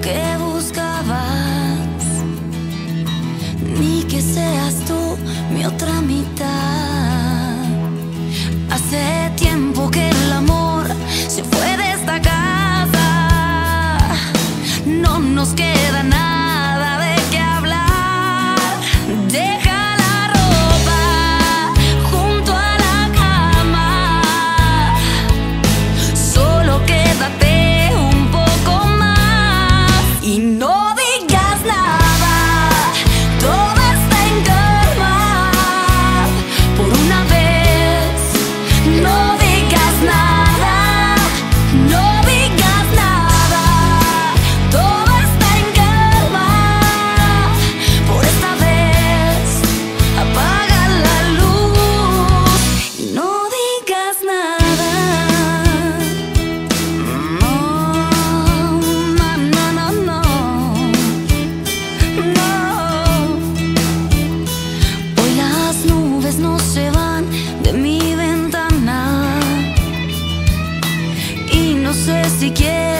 que buscabas, ni que seas tú mi otra mitad. Hace tiempo. sei sequer